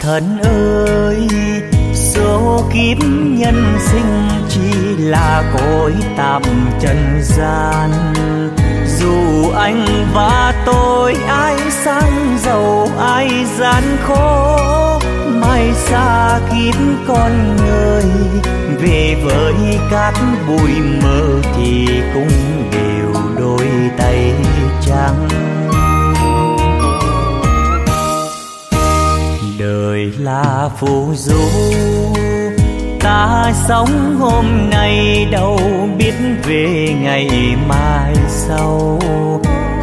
thân ơi, số kiếp nhân sinh chỉ là cõi tạm trần gian. Dù anh và tôi ai sang giàu, ai gian khó, mai xa kiếp con người. Về với cát bụi mơ thì cũng đều đôi tay trắng. Là phù du ta sống hôm nay đâu biết về ngày mai sau.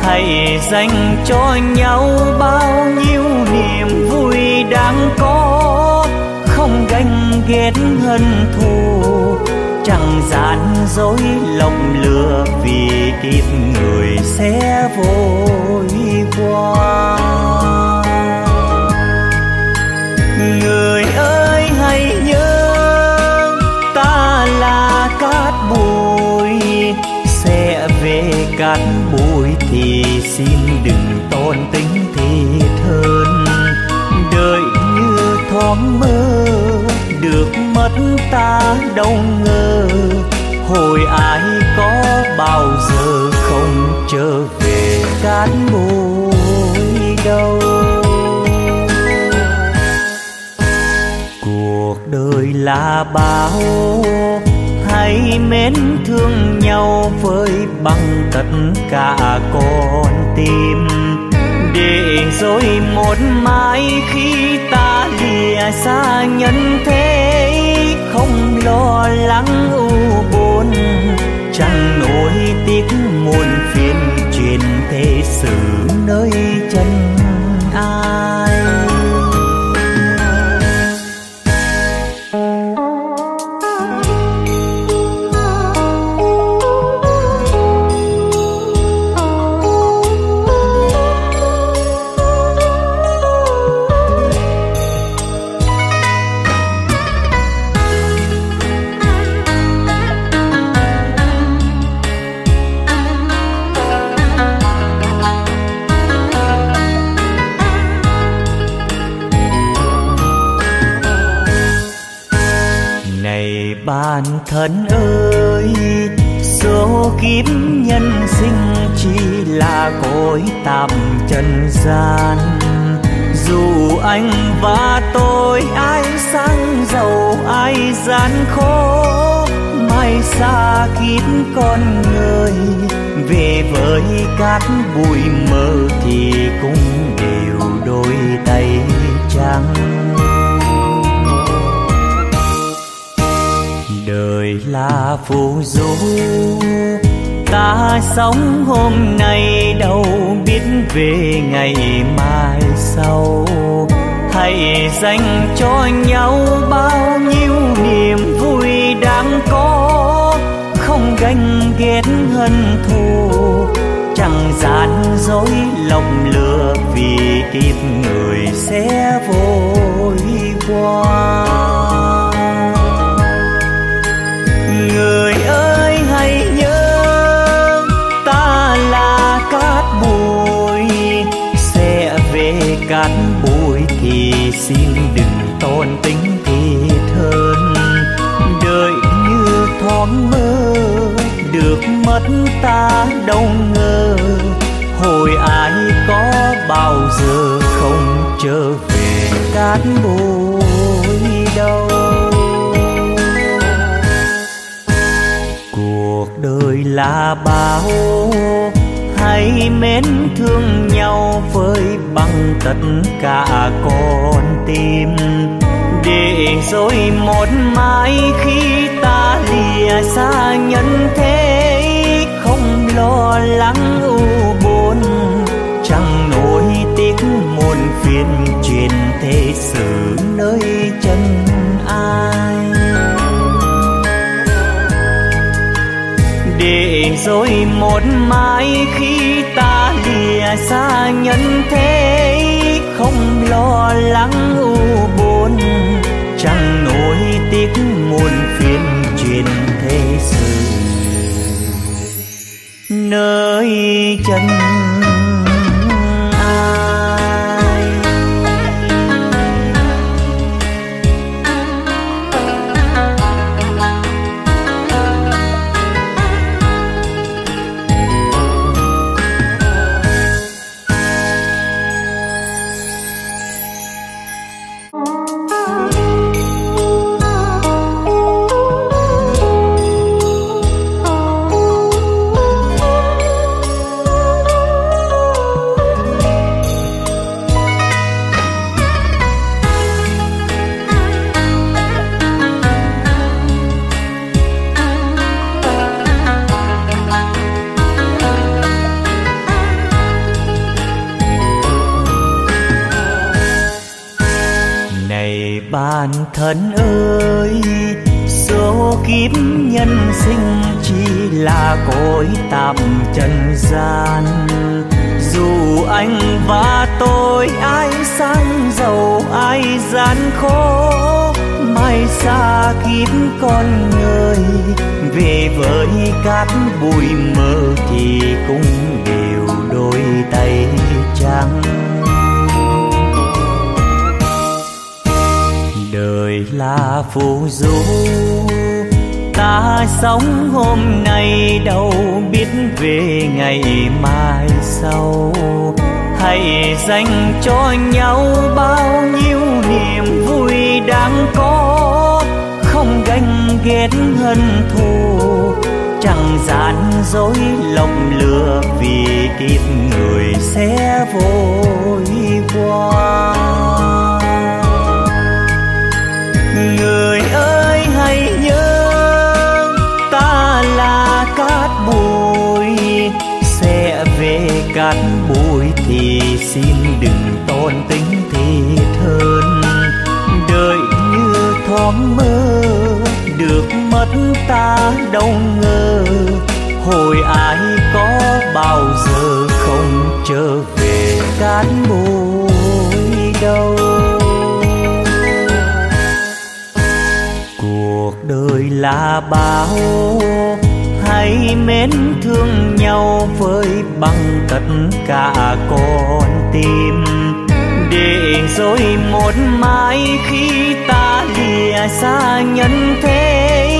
Hãy dành cho nhau bao nhiêu niềm vui đang có. Không ganh ghét hận thù, chẳng gian dối lộng lừa vì kiếp người sẽ vội qua. Gắn cát bụi thì xin đừng tôn tính thì thân đời như thoáng mơ, được mất ta đâu ngờ. Hồi ai có bao giờ không trở về cát bụi đâu. Cuộc đời là bao, hãy mến thương nhau với bằng tất cả con tim. Để rồi một mai khi ta lìa xa nhân thế, không lo lắng u buồn, chẳng nỗi tiếc muôn phiền chuyện thế sự nơi chân ai trần gian. Dù anh và tôi ai sang giàu, ai gian khó mai xa kiếp con người. Về với cát bụi mơ thì cũng đều đôi tay trắng. Đời là phù du ta sống hôm nay đâu biết về ngày mai sau. Hãy dành cho nhau bao nhiêu niềm vui đang có, không ganh ghét hận thù. Chẳng gian dối lộng lừa vì kiếp người sẽ vội qua. Xin đừng tôn tính thì thân, đời như thoáng mơ được mất ta đâu ngờ. Hồi ai có bao giờ không trở về cát bụi đâu? Cuộc đời là bao hay mến thương nhau với bằng tất cả con tim. Để rồi một mai khi ta lìa xa nhân thế, không lo lắng u buồn, chẳng nỗi tiếc muôn phiền chuyện thế sự nơi chân để rồi một mai khi ta lìa xa nhân thế, không lo lắng u buồn, chẳng nỗi tiếc muôn phiền chuyện thế sự. Nơi chân bạn thân ơi, số kiếp nhân sinh chỉ là cõi tạm trần gian. Dù anh và tôi ai sang giàu, ai gian khó, mai xa kiếp con người. Về với cát bụi mơ thì cũng đều đôi tay trắng. Người là phù du, ta sống hôm nay đâu biết về ngày mai sau. Hãy dành cho nhau bao nhiêu niềm vui đang có, không ganh ghét hận thù. Chẳng gian dối lộng lừa vì kiếp người sẽ vội qua người ơi, hãy nhớ ta là cát bụi. Sẽ về cát bụi thì xin đừng tôn tính thiệt hơn Đời như thoáng mơ, được mất ta đâu ngờ. Hồi ai có bao giờ không trở về cát bụi đâu. Là bao, hãy mến thương nhau với bằng tất cả con tim. Để rồi một mai khi ta lìa xa nhân thế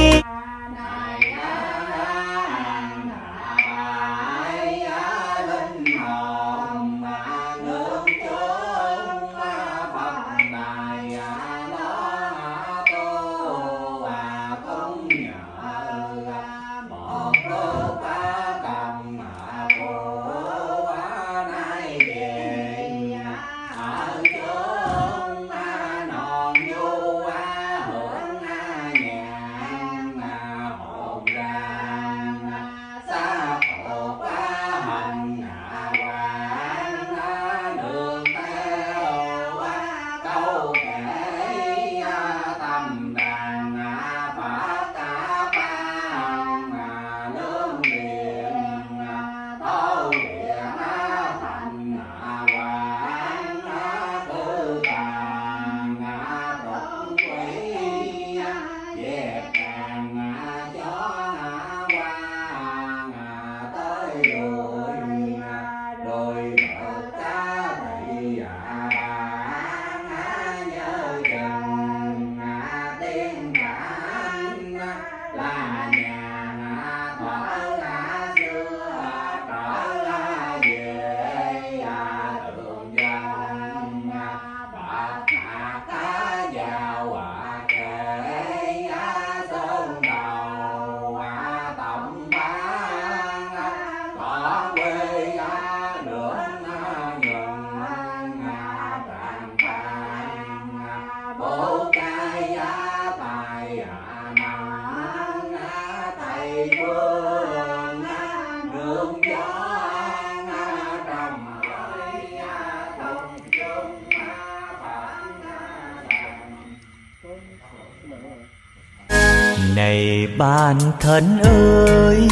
bản thân ơi,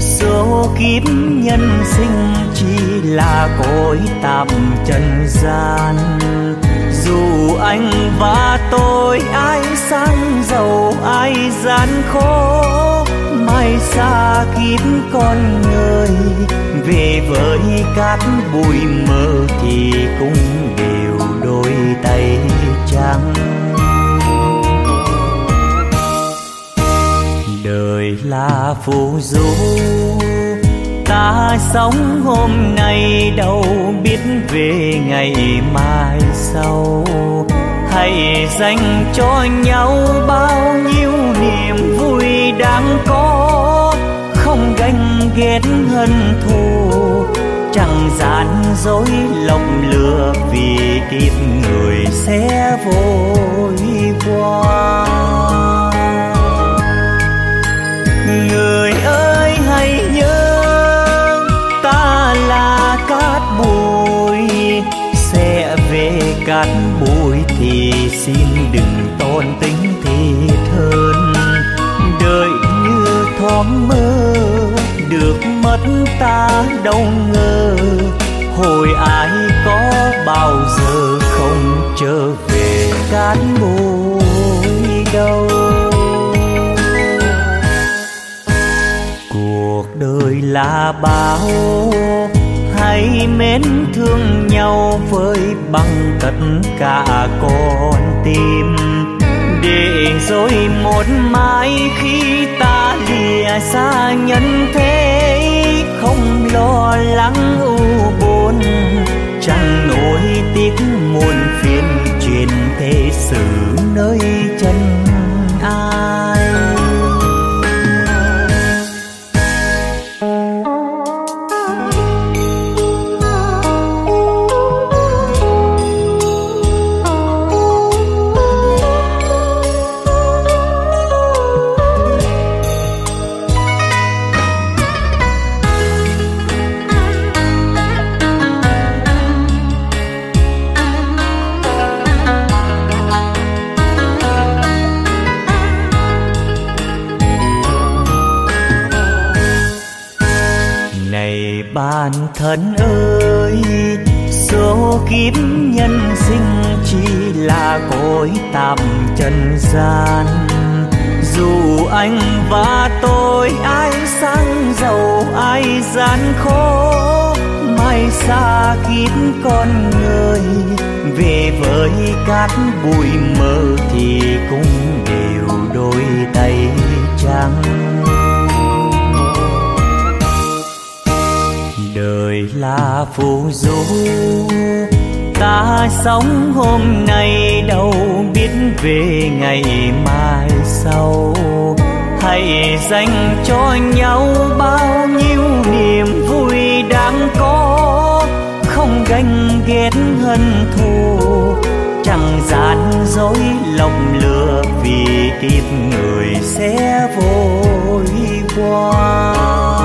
số kiếp nhân sinh chỉ là cõi tạm trần gian. Dù anh và tôi ai sang giàu, ai gian khó, mai xa kiếp con người. Về với cát bụi mơ thì cũng đều đôi tay trắng. Người là phù du ta sống hôm nay đâu biết về ngày mai sau. Hãy dành cho nhau bao nhiêu niềm vui đang có, không ganh ghét hận thù. Chẳng gian dối lộng lừa vì kiếp người sẽ vội qua. Là cát bụi thì xin đừng tôn tính thì hơn đời như thoáng mơ, được mất ta đâu ngờ. Hồi ai có bao giờ không trở về cát bụi đâu. Cuộc đời là bao hãy mến thương nhau với bằng tất cả con tim. Để rồi một mai khi ta lìa xa nhân thế, không lo lắng u buồn, chẳng nỗi tiếc muôn phiền truyền thế sự nơi bản ơi, số kiếp nhân sinh chỉ là cõi tạm trần gian. Dù anh và tôi ai sang giàu, ai gian khó, mai xa kiếp con người. Về với cát bụi mơ thì cũng đều đôi tay trắng. Người là phù du ta sống hôm nay đâu biết về ngày mai sau. Hãy dành cho nhau bao nhiêu niềm vui đang có. Không ganh ghét hận thù, chẳng gian dối lòng lừa vì kiếp người sẽ vội qua.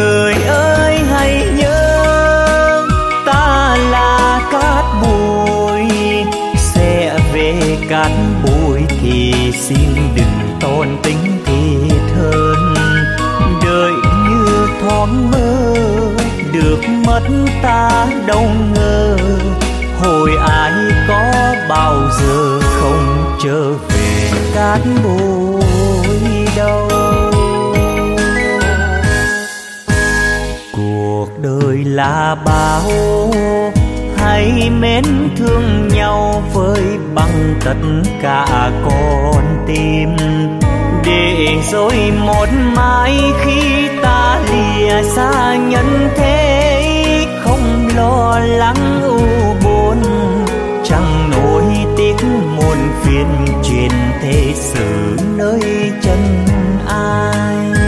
Người ơi, hãy nhớ ta là cát bụi. Sẽ về cát bụi thì xin đừng tôn tính thiệt hơn đời như thoáng mơ, được mất ta đâu ngờ. Hồi ai có bao giờ không trở về cát bụi đâu? Là bao hãy mến thương nhau với bằng tất cả con tim. Để rồi một mai khi ta lìa xa nhân thế, không lo lắng u buồn, chẳng nỗi tiếc muôn phiền truyền thế sự nơi chân ai.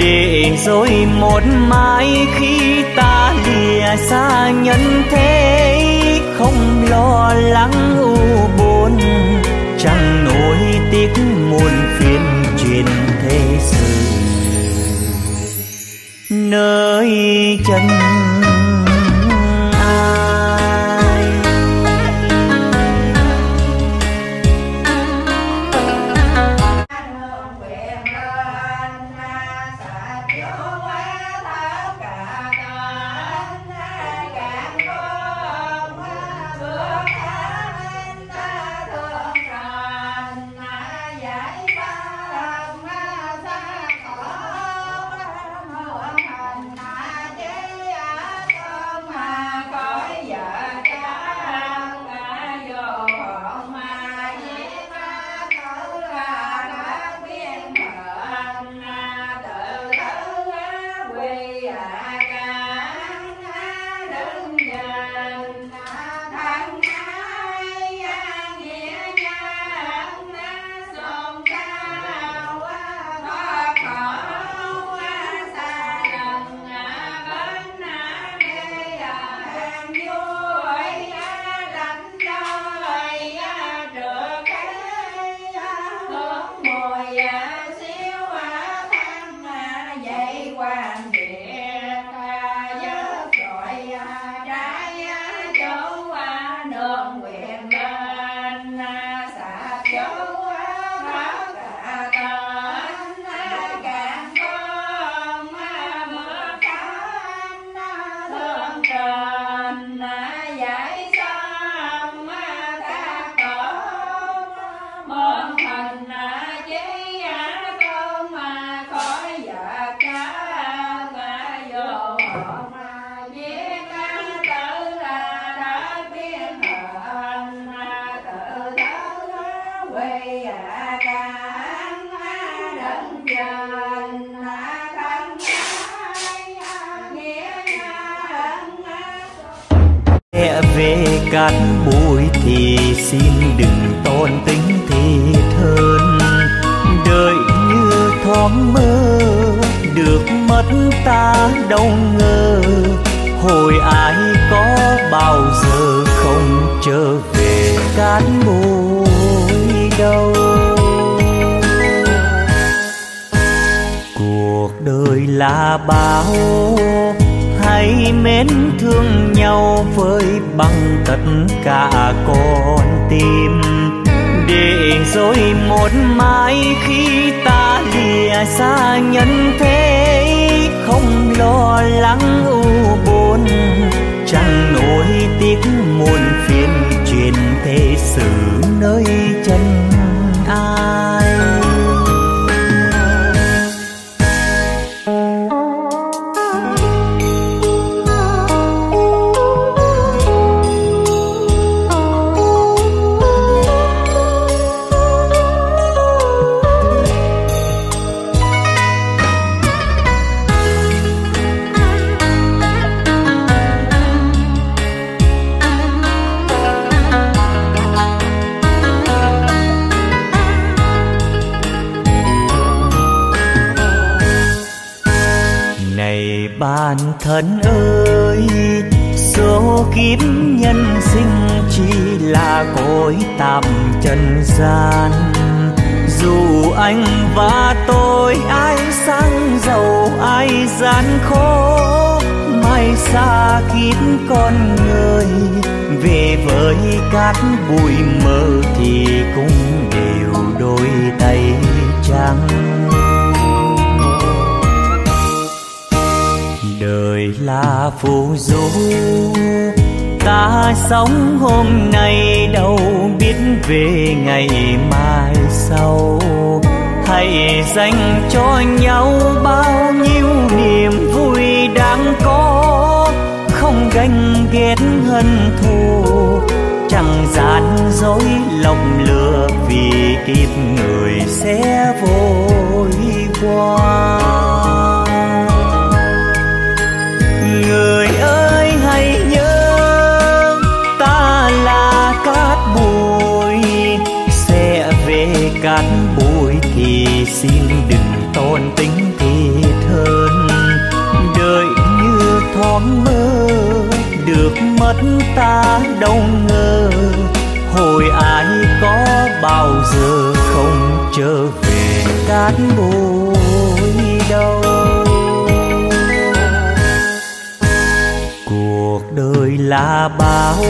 Để rồi một mai khi ta lìa xa nhân thế, không lo lắng u buồn, chẳng nỗi tiếc muôn phiền truyền thế sự. Nơi chân mến thương nhau với bằng tất cả con tim. Để rồi một mai khi ta lìa xa nhân thế, không lo lắng u buồn, chẳng nỗi tiếc muôn phiền chuyện thế sự nơi chân ai thân ơi, số kiếp nhân sinh chỉ là cõi tạm trần gian. Dù anh và tôi ai sang giàu, ai gian khó, mai xa kiếp con người. Về với cát bụi mơ thì cũng đều đôi tay trắng. Đời là phù du, ta sống hôm nay đâu biết về ngày mai sau. Hãy dành cho nhau bao nhiêu niềm vui đang có, không ganh ghét hận thù. Chẳng gian dối lòng lừa vì kiếp người sẽ vội qua. Xin đừng tôn tính thiệt hơn đời như thoáng mơ, được mất ta đâu ngờ. Hồi ai có bao giờ không trở về cát bụi đâu. Cuộc đời là bao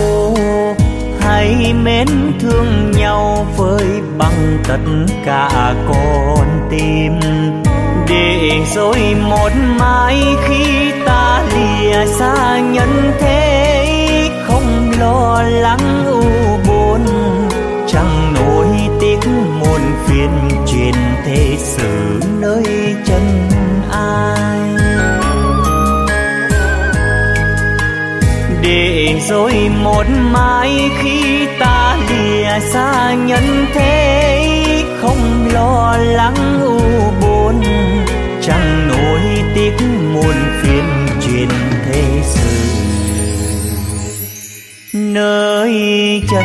hãy mến thương nhau với bằng tất cả con tim. Để rồi một mai khi ta lìa xa nhân thế, không lo lắng u buồn, chẳng nỗi tiếc muôn phiền truyền thế sự nơi chân để rồi một mai khi ta lìa xa nhân thế, không lo lắng u buồn, chẳng nỗi tiếc muôn phiền chuyện thế sự. Nơi chân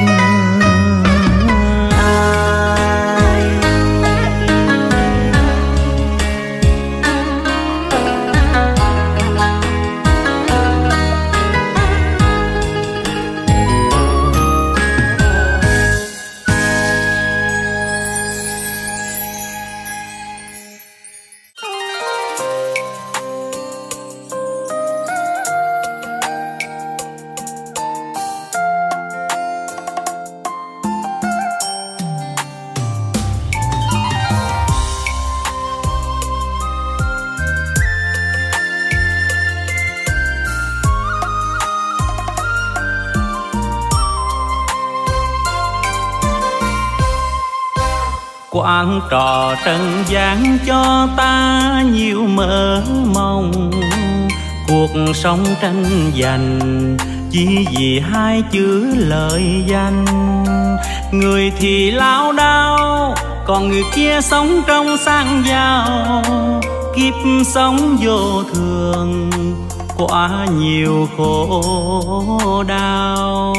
trò trần gian cho ta nhiều mơ mộng. Cuộc sống tranh giành, chỉ vì hai chữ lợi danh. Người thì lao đao, còn người kia sống trong sang giàu. Kiếp sống vô thường, quá nhiều khổ đau.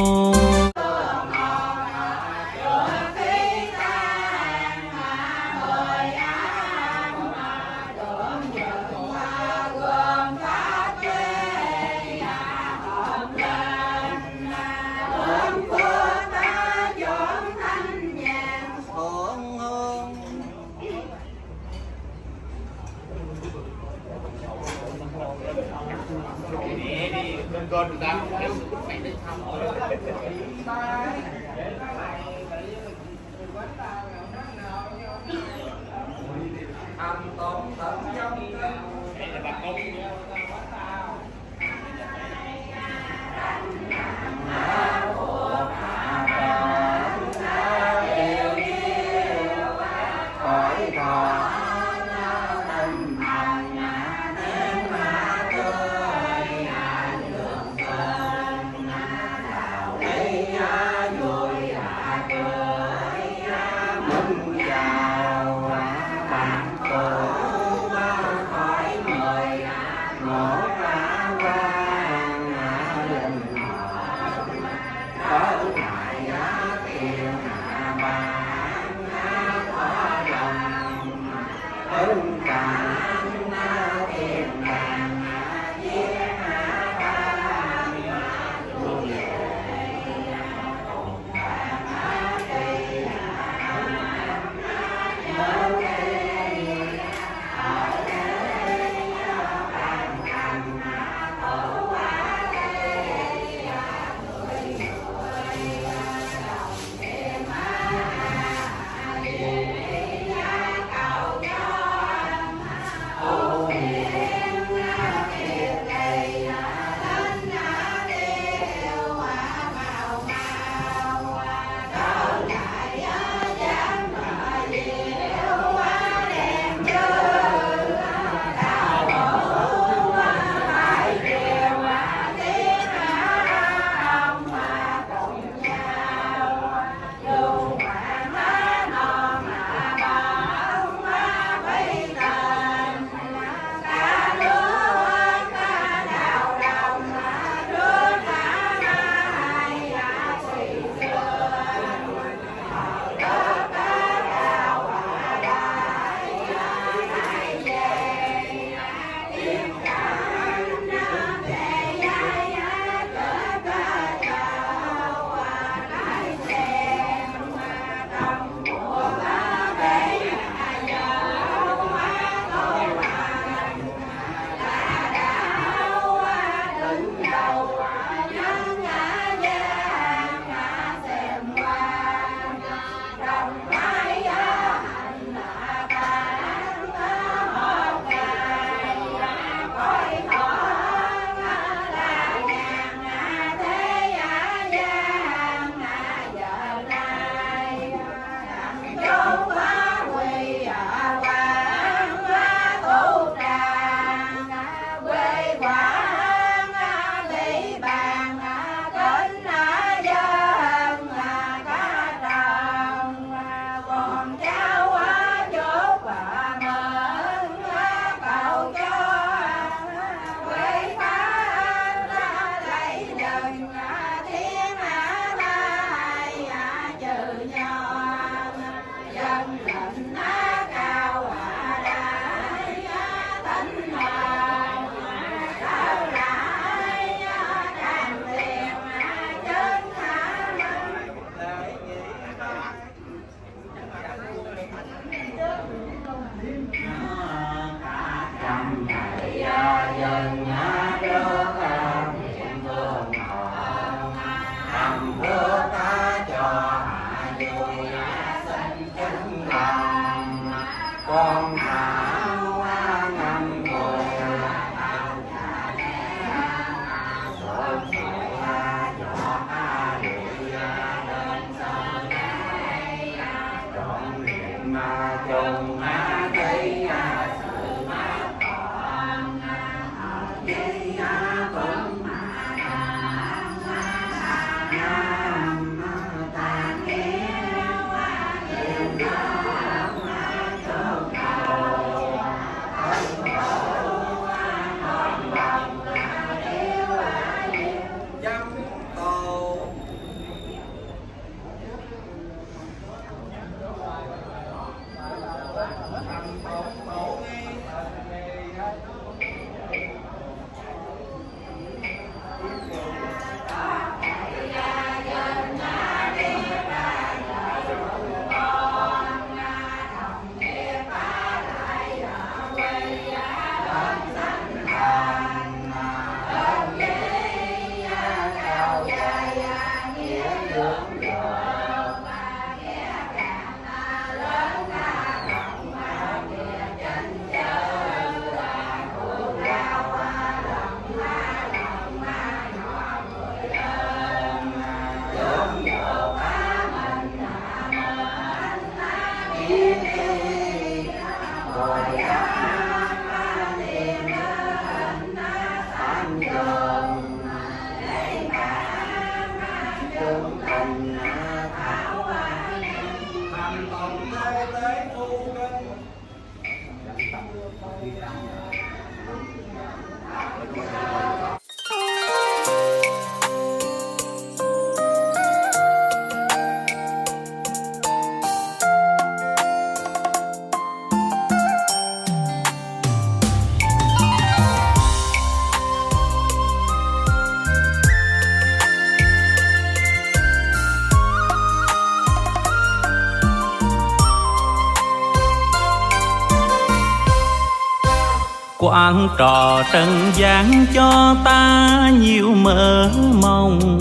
Ăn trò trần gian cho ta nhiều mơ mộng.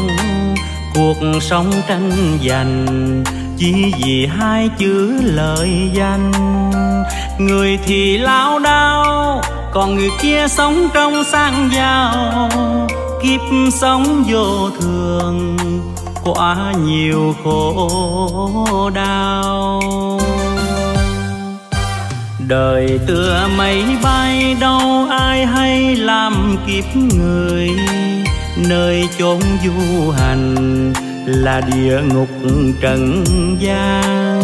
Cuộc sống tranh giành, chỉ vì hai chữ lời danh. Người thì lao đao, còn người kia sống trong sang giàu kiếp sống vô thường, quá nhiều khổ đau đời tựa mây bay đâu ai hay làm kiếp người. Nơi chốn du hành là địa ngục trần gian.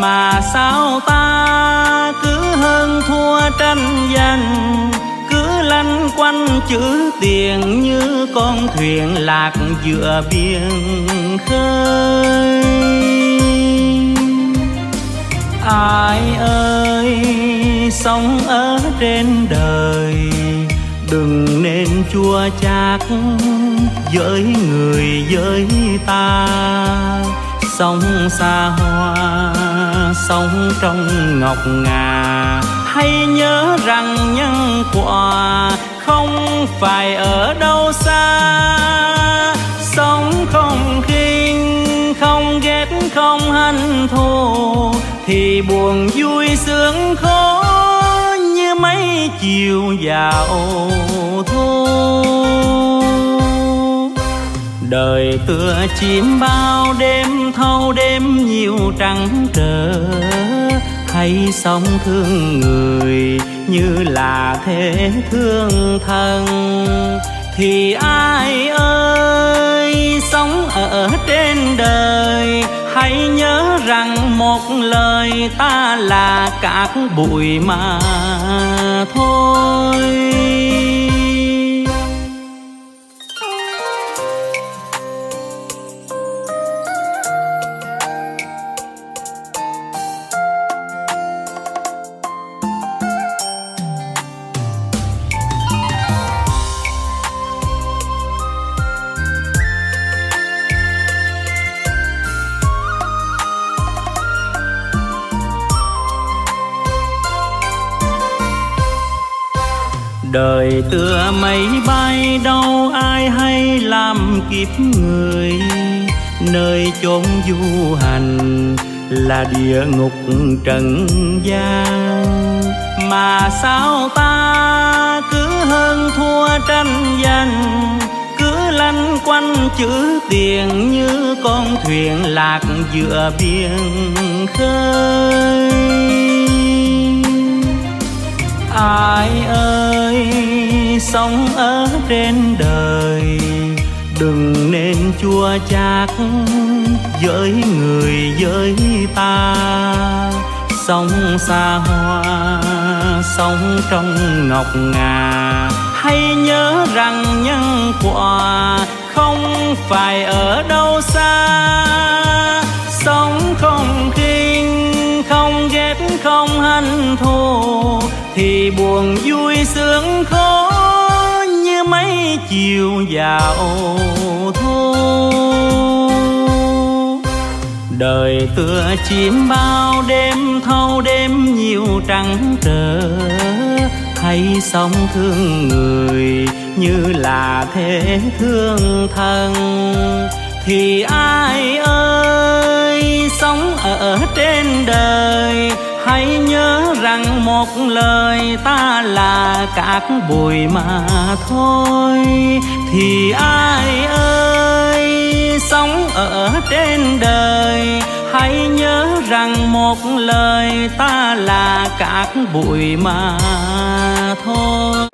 Mà sao ta cứ hơn thua tranh giành, cứ lanh quanh chữ tiền như con thuyền lạc giữa biển khơi? Ai ơi, sống ở trên đời, đừng nên chua chát với người, với ta. Sống xa hoa, sống trong ngọc ngà, hãy nhớ rằng nhân quả không phải ở đâu xa. Sống không khinh, không ghét, không hanh thù thì buồn vui sướng khó như mấy chiều vào thu. Đời tựa chim bao đêm, thâu đêm nhiều trắng trở hay sống thương người như là thế thương thân thì ai ơi, sống ở trên đời hãy nhớ rằng một lời ta là cát bụi mà thôi. Đời tựa mây bay đâu ai hay làm kiếp người. Nơi chốn du hành là địa ngục trần gian. Mà sao ta cứ hơn thua tranh giành, cứ lanh quanh chữ tiền như con thuyền lạc giữa biển khơi? Ai ơi, sống ở trên đời, đừng nên chua chát với người với ta. Sống xa hoa, sống trong ngọc ngà. Hãy nhớ rằng nhân quả không phải ở đâu xa. Sống không khinh không ghét, không hận thù thì buồn vui sướng khó như mấy chiều vào thu. Đời tựa chim bao đêm thâu đêm nhiều trắng trở hay sống thương người như là thế thương thân thì ai ơi, sống ở trên đời hãy nhớ rằng một lời ta là cát bụi mà thôi. Thì ai ơi, sống ở trên đời, hãy nhớ rằng một lời ta là cát bụi mà thôi.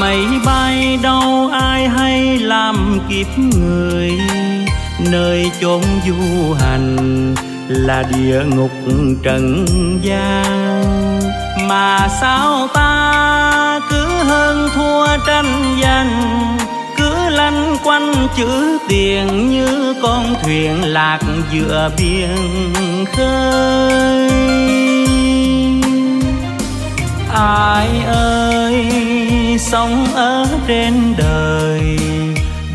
Mây bay, đâu ai hay làm kiếp người. Nơi chốn du hành là địa ngục trần gian. Mà sao ta cứ hơn thua tranh giành? Cứ lanh quanh chữ tiền như con thuyền lạc giữa biển khơi. Ai ơi sống ở trên đời.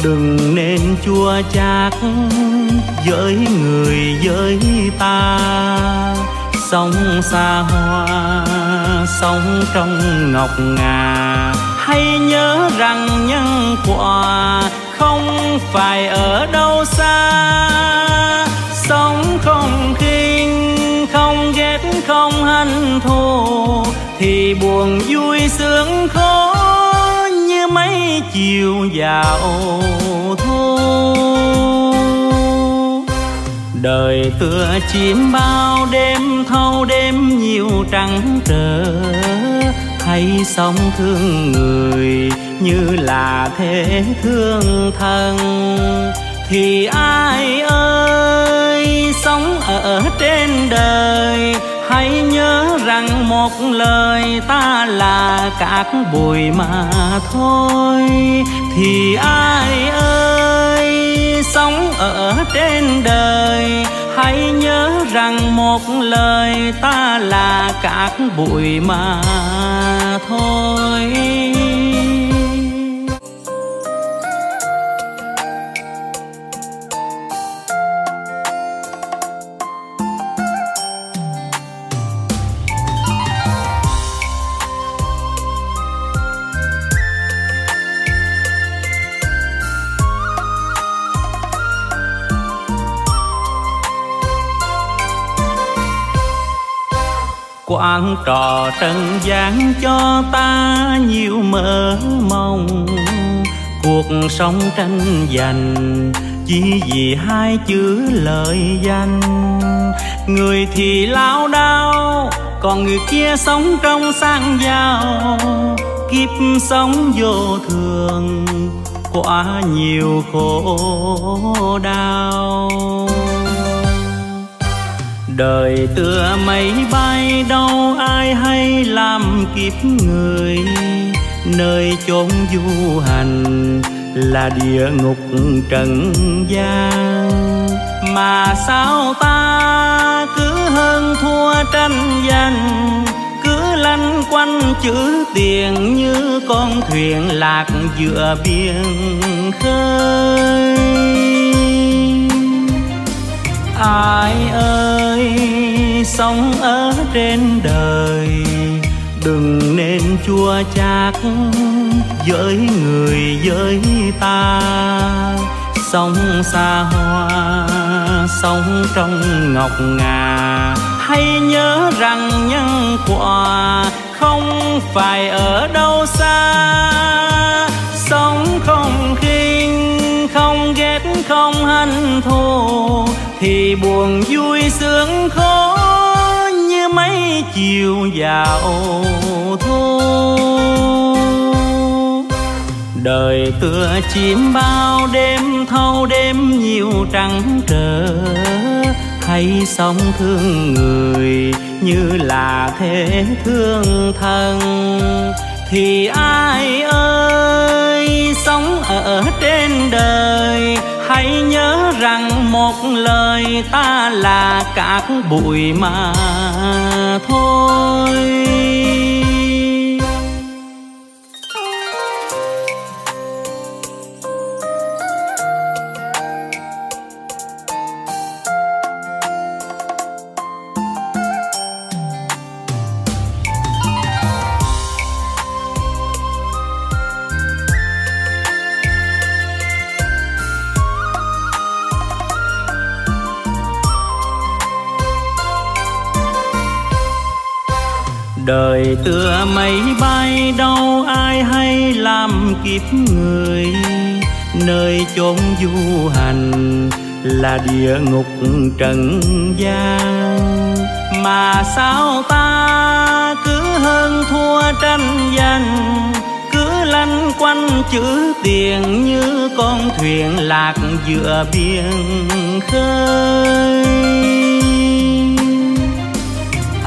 Đừng nên chua chát với người, với ta. Sống xa hoa, sống trong ngọc ngà. Hay nhớ rằng nhân quả không phải ở đâu xa. Sống không khinh, không ghét, không hận thù, thì buồn vui sướng khôn chiều vào thu. Đời tựa chim bao đêm, thâu đêm nhiều trắng trở. Hay sống thương người như là thế thương thân thì ai ơi, sống ở trên đời hãy nhớ rằng một lời ta là cát bụi mà thôi. Thì ai ơi, sống ở trên đời, hãy nhớ rằng một lời ta là cát bụi mà thôi. Quán trò trần gian cho ta nhiều mơ mộng. Cuộc sống tranh giành, chỉ vì hai chữ lợi danh. Người thì lao đao, còn người kia sống trong sang giàu kiếp sống vô thường, quá nhiều khổ đau đời tựa mây bay đâu ai hay làm kiếp người. Nơi chốn du hành là địa ngục trần gian. Mà sao ta cứ hơn thua tranh giành, cứ lanh quanh chữ tiền như con thuyền lạc giữa biển khơi? Ai ơi, sống ở trên đời, đừng nên chua chát với người, với ta. Sống xa hoa, sống trong ngọc ngà. Hãy nhớ rằng nhân quả không phải ở đâu xa. Buồn vui sướng khó như mấy chiều vào thu. Đời tựa chim bao đêm thâu đêm nhiều trắng trở hay sống thương người như là thế thương thân thì ai ơi, sống ở trên đời hãy nhớ rằng một lời ta là cát bụi mà thôi. Đời tựa mây bay đâu ai hay làm kiếp người. Nơi chốn du hành là địa ngục trần gian. Mà sao ta cứ hơn thua tranh giành? Cứ lăn quanh chữ tiền như con thuyền lạc giữa biển khơi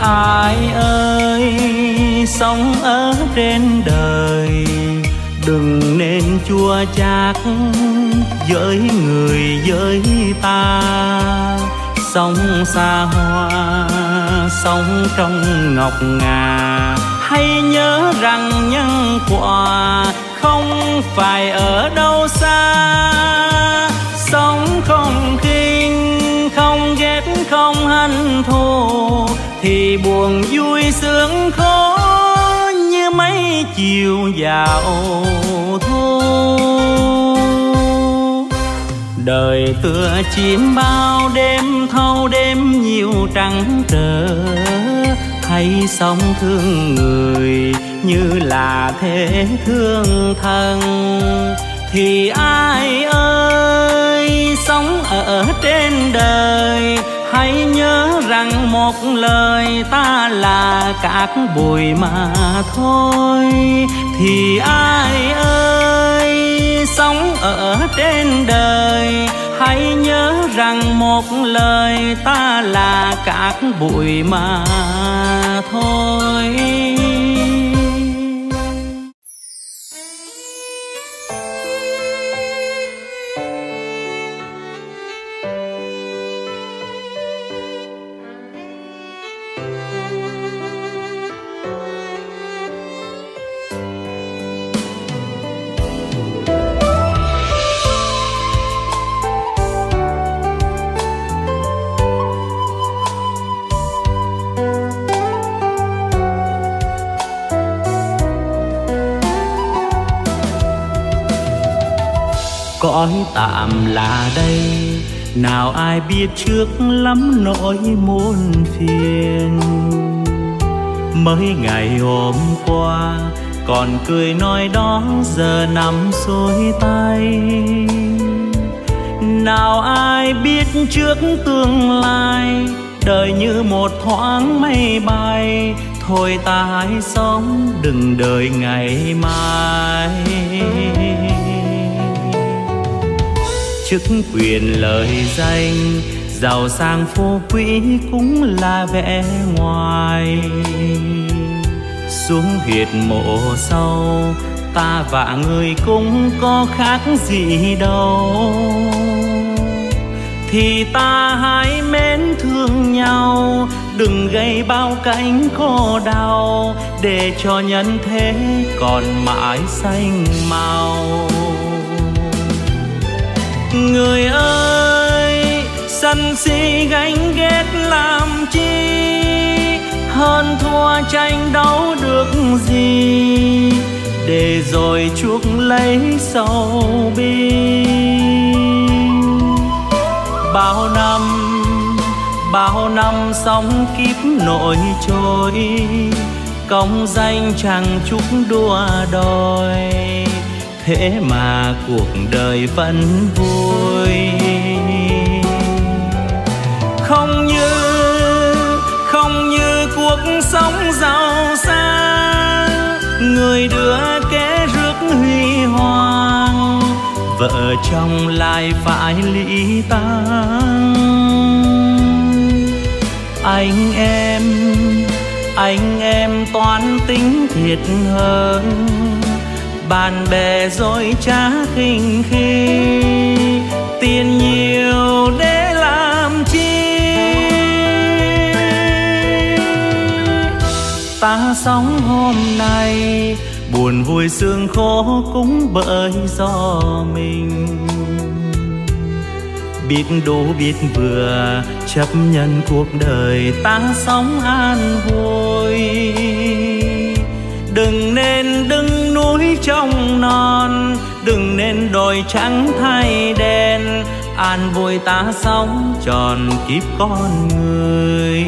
ai ơi, sống ở trên đời, đừng nên chua chát với người, với ta. Sống xa hoa, sống trong ngọc ngà. Hãy nhớ rằng nhân quả không phải ở đâu xa. Sống không khinh không ghét, không hận thù thì buồn vui sướng khó như mấy chiều vào thu. Đời tựa chim bao đêm, thâu đêm nhiều trắng trở hay sống thương người như là thế thương thân thì ai ơi, sống ở trên đời hãy nhớ rằng một lời ta là cát bụi mà thôi. Thì ai ơi, sống ở trên đời, hãy nhớ rằng một lời ta là cát bụi mà thôi. Cõi tạm là đây. Nào ai biết trước lắm nỗi muôn phiền. Mới ngày hôm qua, còn cười nói đó giờ nằm xuôi tay. Nào ai biết trước tương lai, đời như một thoáng mây bay. Thôi ta hãy sống, đừng đợi ngày mai chức quyền lời danh, giàu sang phú quý cũng là vẻ ngoài. Xuống huyệt mộ sâu ta và người cũng có khác gì đâu. Thì ta hãy mến thương nhau, đừng gây bao cánh khổ đau, để cho nhân thế còn mãi xanh màu người ơi, sân si gánh ghét làm chi? Hơn thua tranh đấu được gì? Để rồi chuốc lấy sầu bi. Bao năm bao năm sóng kiếp nổi trôi, công danh chẳng chút đua đòi thế mà cuộc đời vẫn vui. Không như không như cuộc sống giàu sang, người đưa kế rước huy hoàng, vợ chồng lại phải ly tang. Anh em anh em toán tính thiệt hơn bạn bè dối trá khinh khi tiền nhiều để làm chi? Ta sống hôm nay buồn vui sương khổ cũng bởi do mình. Biết đủ biết vừa chấp nhận cuộc đời ta sống an vui. Đừng nên đứng núi trong non, đừng nên đòi trắng thay đen. An vui ta sống tròn kiếp con người.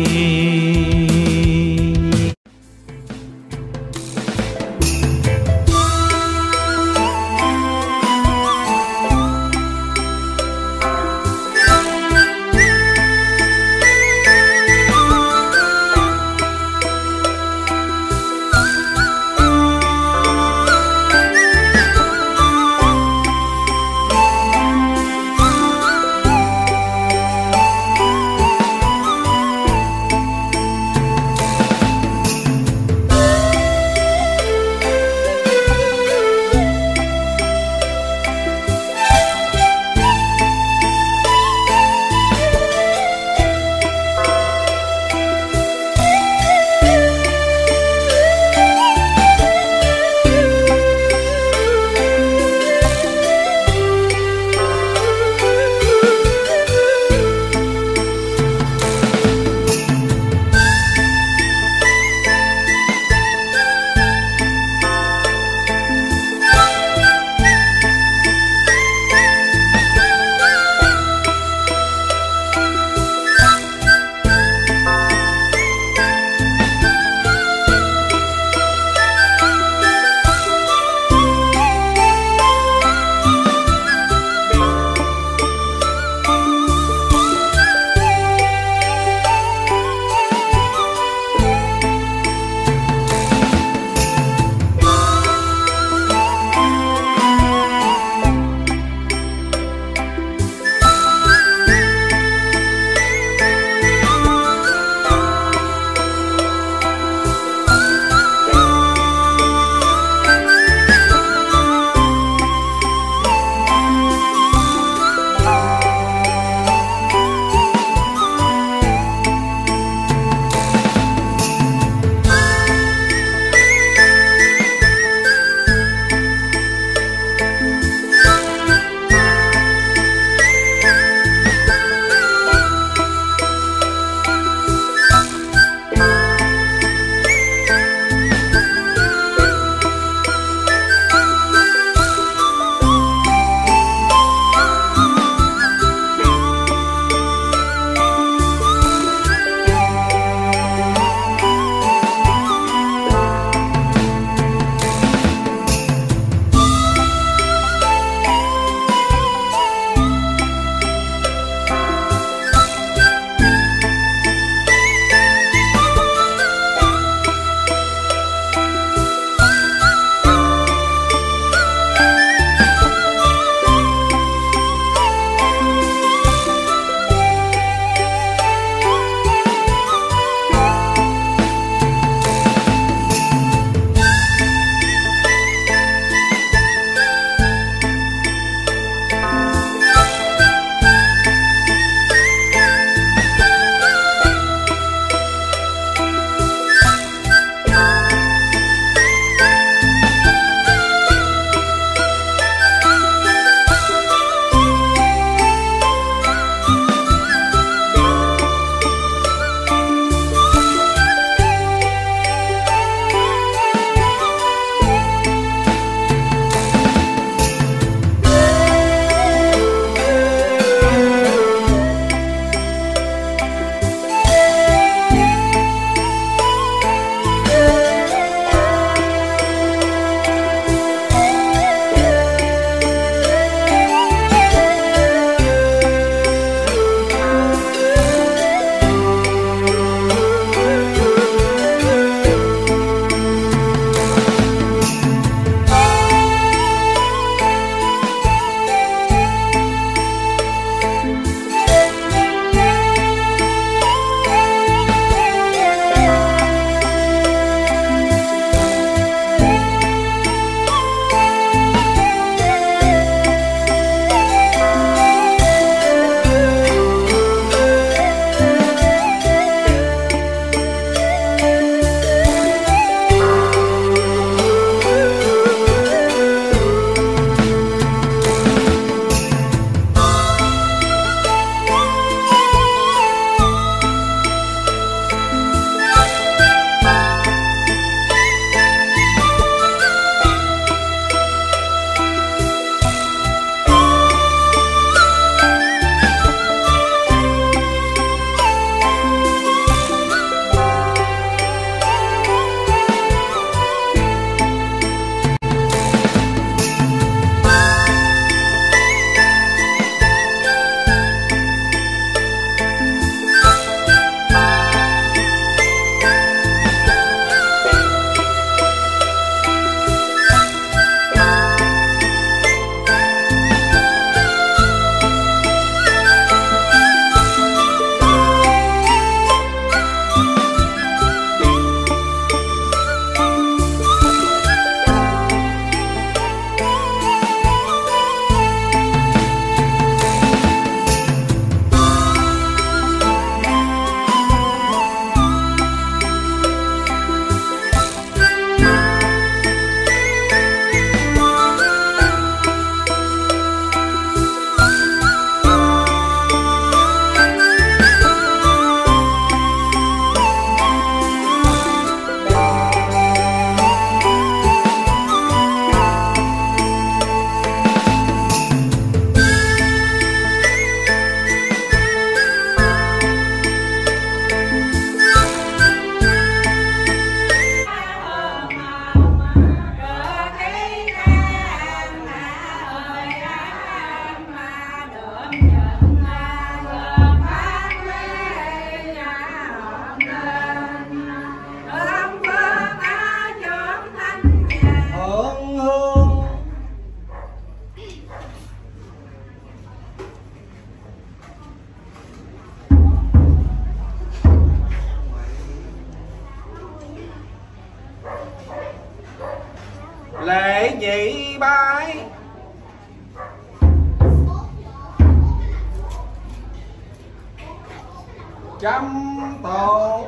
Trăm tổ.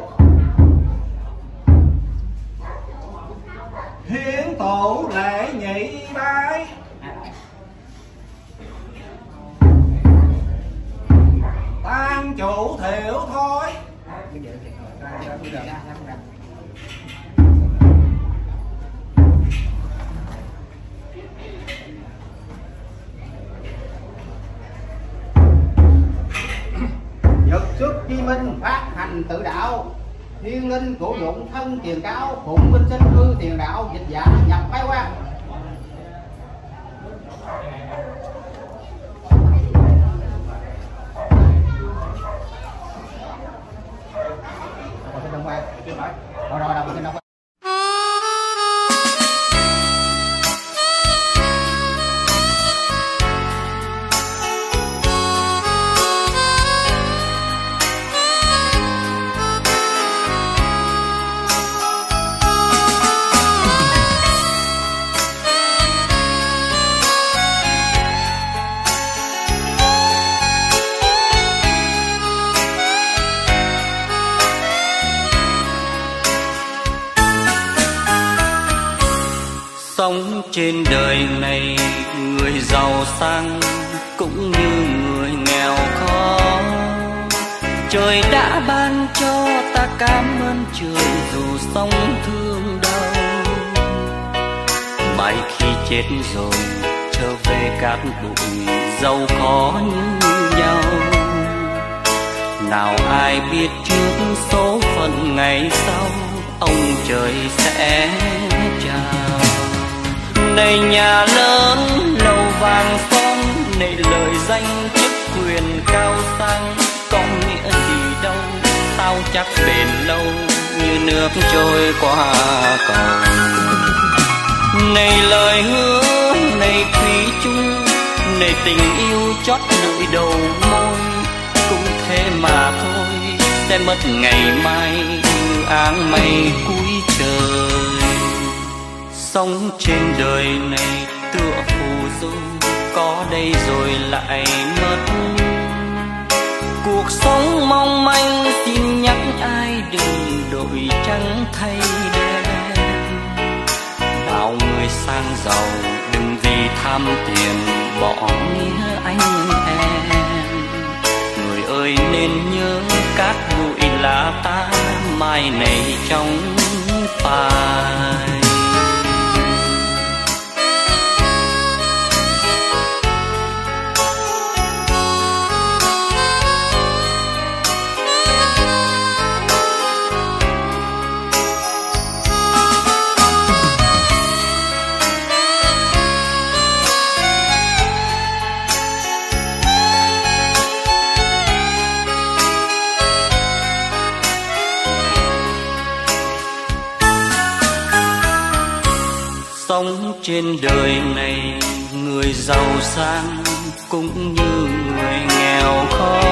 Hiến tổ lễ nhị bái. Tan chủ thiểu thôi xuất chi minh phát hành tự đạo, Thiên linh cổ dụng thân tiền cáo, Phụng minh sinh hư tiền đạo, dịch giả nhập bái quan Rồi rồi đọc. Chết rồi, trở về cát bụi giàu có như nhau. Nào ai biết trước số phận ngày sau, ông trời sẽ chào. Này nhà lớn, lầu vàng son, này lời danh chức quyền cao sang, có nghĩa gì đâu sao chắc bền lâu như nước trôi qua cầu này lời hứa, này thủy chung, này tình yêu chót lưỡi đầu môi. Cũng thế mà thôi, sẽ mất ngày mai như áng mây cuối trời. Sống trên đời này, tựa phù du có đây rồi lại mất. Cuộc sống mong manh, xin nhắc ai đừng đổi trắng thay đen nào người sang giàu, đừng vì tham tiền bỏ nghĩa anh em. Người ơi, nên nhớ cát bụi là ta, mai này trong phai. Trên đời này, người giàu sang cũng như người nghèo khó.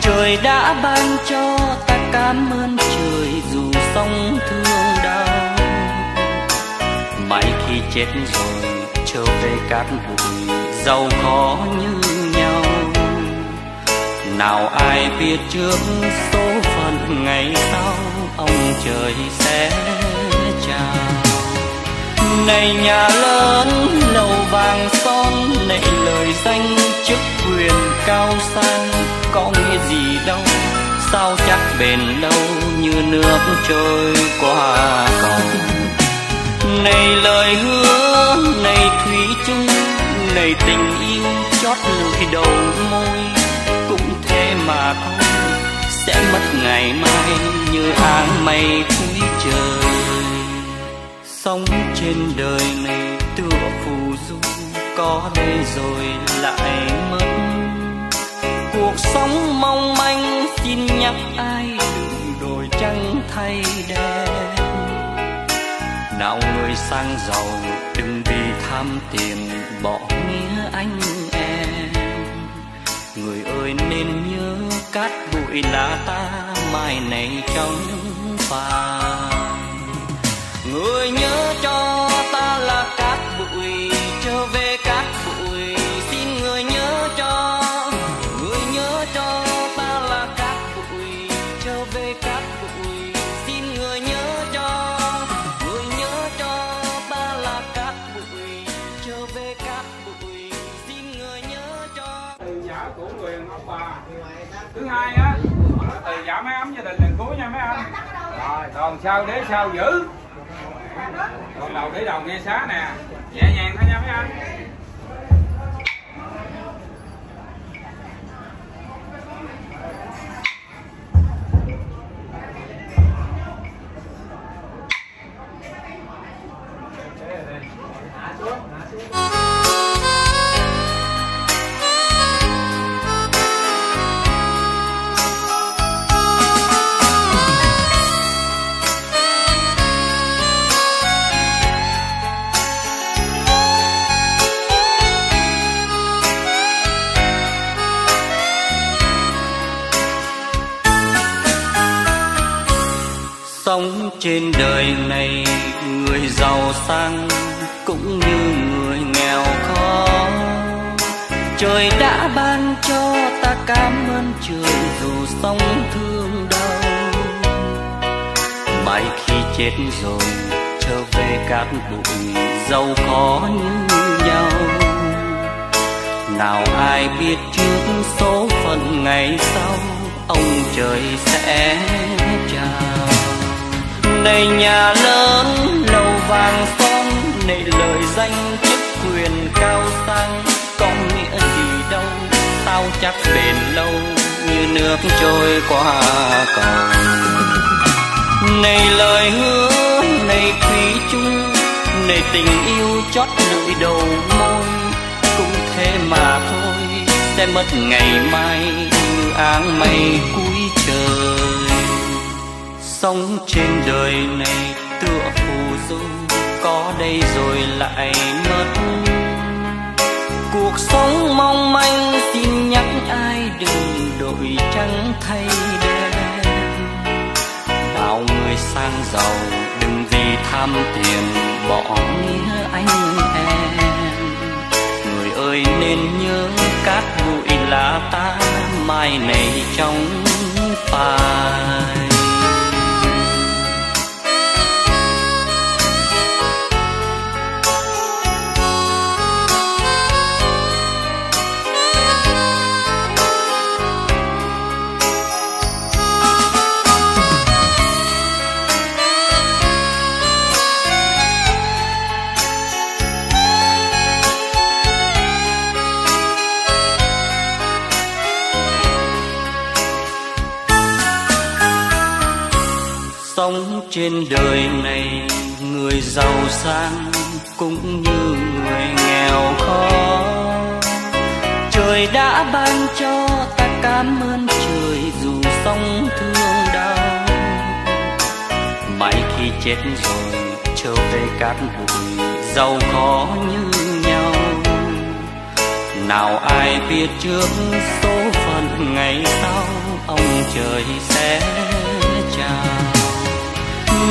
Trời đã ban cho ta cảm ơn trời dù sống thương đau. Mãi khi chết rồi, trở về cát bụi giàu khó như nhau. Nào ai biết trước số phận ngày sau, ông trời sẽ này nhà lớn, lầu vàng son nệ lời danh chức quyền cao sang. Có nghĩa gì đâu, sao chắc bền lâu như nước trôi qua cầu này lời hứa, này thủy chung, này tình yêu chót lưỡi đầu môi. Cũng thế mà thôi, sẽ mất ngày mai như áng mây cuối trời sống trên đời này, tựa phù du có đây rồi lại mất. Cuộc sống mong manh xin nhắc ai đừng đổi trắng thay đen. Nào người sang giàu, đừng vì tham tiền bỏ nghĩa anh em. Người ơi, nên nhớ cát bụi là ta, mai này trong phàm người nhớ cho ta là cát bụi trở về cát bụi. Xin người nhớ cho người nhớ cho ta là cát bụi trở về cát bụi. Xin người nhớ cho người nhớ cho ta là cát bụi trở về cát bụi. Xin người nhớ cho. Từ giả của người ông bà. Thứ hai á từ giả mấy ấm gia đình lần cuối nha mấy anh. Rồi còn sao để sao giữ? Còn đầu đế đầu nghe xá nè. Nhẹ nhàng thôi nha mấy anh. Trên đời này, người giàu sang cũng như người nghèo khó. Trời đã ban cho ta cảm ơn trời dù sống thương đau. Mai khi chết rồi, trở về cát bụi giàu có như nhau. Nào ai biết trước số phận ngày sau, ông trời sẽ chào này nhà lớn lầu vàng son này lời danh chức quyền cao sang. Có nghĩa gì đâu sao chắc bền lâu, như nước trôi qua cầu này lời hứa, này thủy chung, này tình yêu chót lưỡi đầu môi. Cũng thế mà thôi, sẽ mất ngày mai, như áng mây cuối trời sống trên đời này, tựa phù du có đây rồi lại mất. Cuộc sống mong manh xin nhắc ai đừng đổi trắng thay đen. Nào người sang giàu đừng vì tham tiền bỏ nghĩa anh em. Người ơi nên nhớ cát bụi là ta, mai này trong phai. Sống trên đời này, người giàu sang cũng như người nghèo khó. Trời đã ban cho ta cảm ơn trời dù sống thương đau. Mãi khi chết rồi, trở về cát bụi giàu khó như nhau. Nào ai biết trước số phận ngày sau, ông trời sẽ chào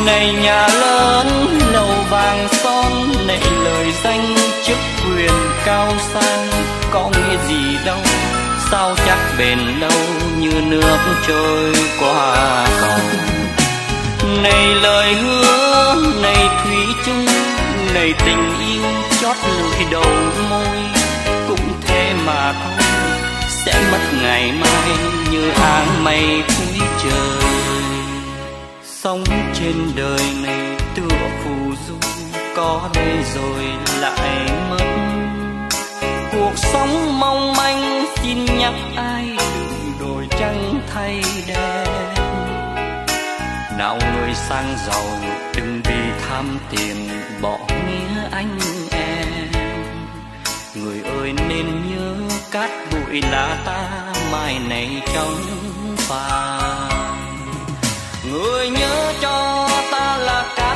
này nhà lớn, lầu vàng son nệ lời danh chức quyền cao sang. Có nghĩa gì đâu, sao chắc bền lâu như nước trôi qua cầu này lời hứa, này thủy chung, này tình yêu chót lưỡi đầu môi. Cũng thế mà thôi, sẽ mất ngày mai như áng mây cuối trời sống trên đời này, tựa phù du có đây rồi lại mất. Cuộc sống mong manh xin nhắc ai đừng đổi trắng thay đen. Nào người sang giàu, đừng vì tham tiền bỏ nghĩa anh em. Người ơi, nên nhớ cát bụi là ta, mai này trong phàm người nhớ cho ta là cả.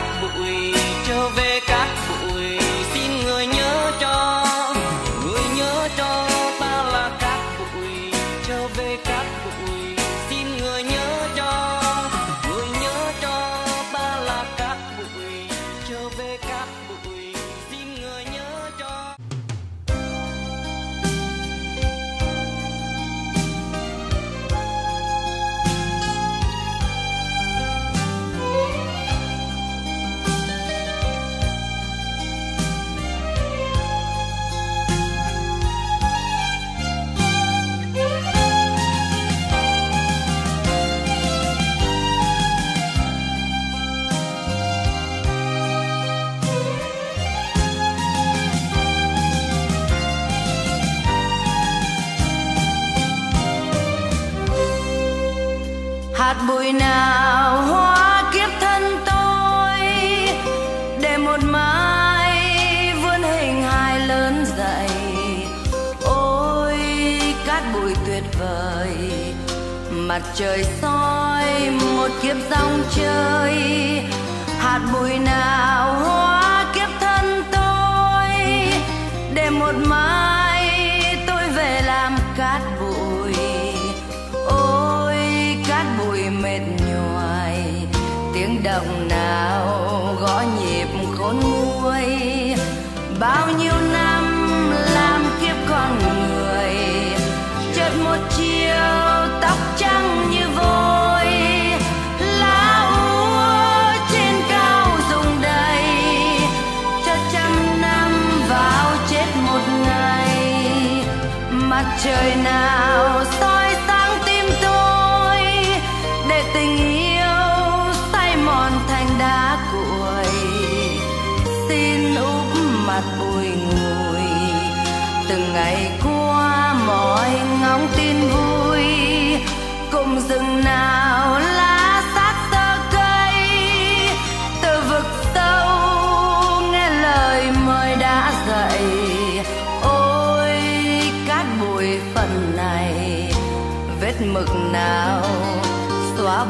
trời soi, một kiếp dòng chơi. Hạt bụi nào hóa kiếp thân tôi, để một mai tôi về làm cát bụi. right now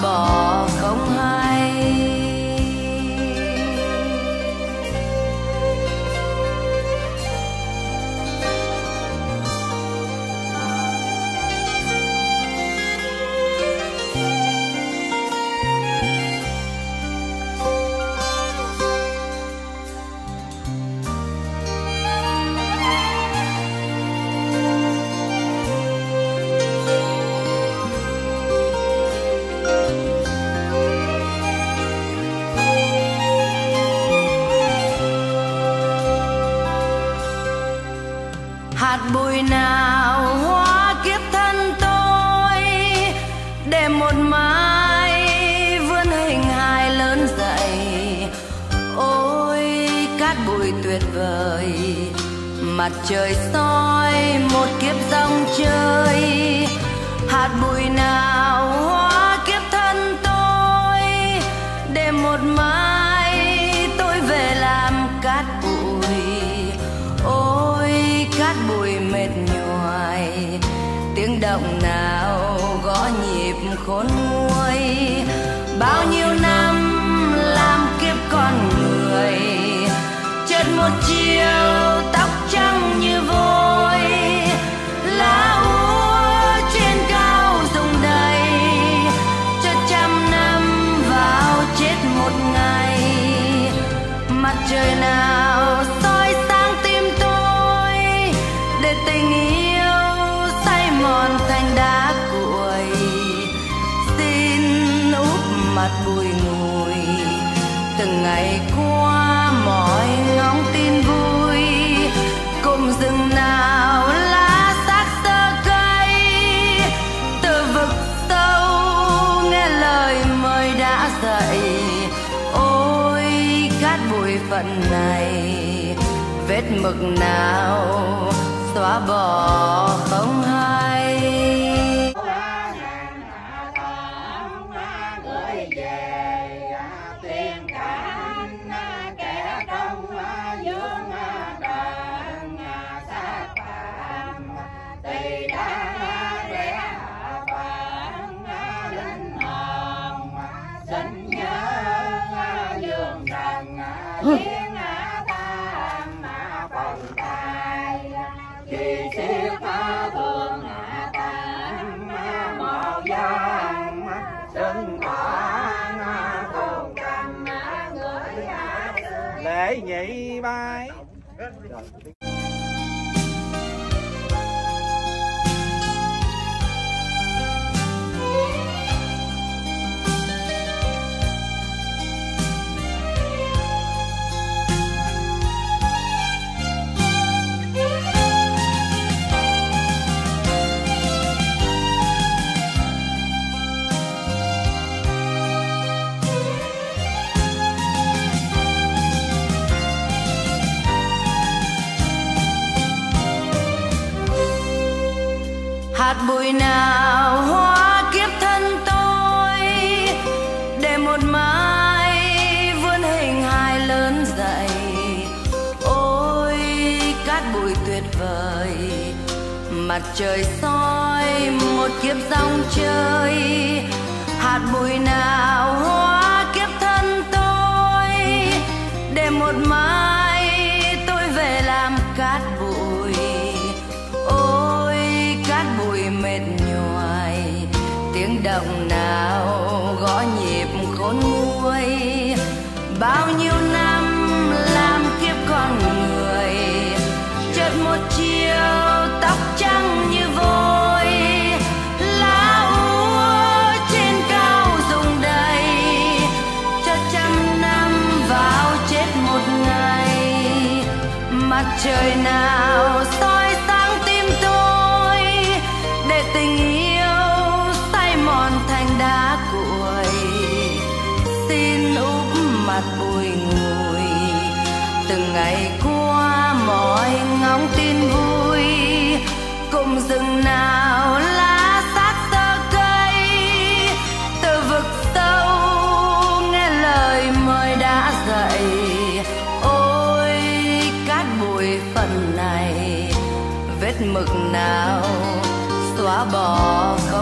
ball. trời soi, một kiếp dòng chơi. Hạt bụi nào hóa kiếp thân tôi đêm một mai tôi về làm cát bụi. Ôi, cát bụi mệt nhoài, tiếng động nào gõ nhịp khốn nguôi. Bao nhiêu năm làm kiếp con người, chết một chiều. vết mực nào xóa bỏ không hai. Yeah. bụi nào hóa kiếp thân tôi, để một mai vươn hình hài lớn dậy. Ôi, cát bụi tuyệt vời, mặt trời soi một kiếp dòng chơi. Hạt bụi nào hóa kiếp thân tôi, để một mai nào gõ nhịp khôn nguôi. Bao nhiêu năm làm kiếp con người, chợt một chiều tóc trắng như vôi. Lá úa trên cao rụng đầy, cho trăm năm vào chết một ngày. Mặt trời nào lá sát tơ cây. Từ vực sâu, nghe lời mời đã dậy. Ôi, cát bụi phần này, vết mực nào xóa bỏ không?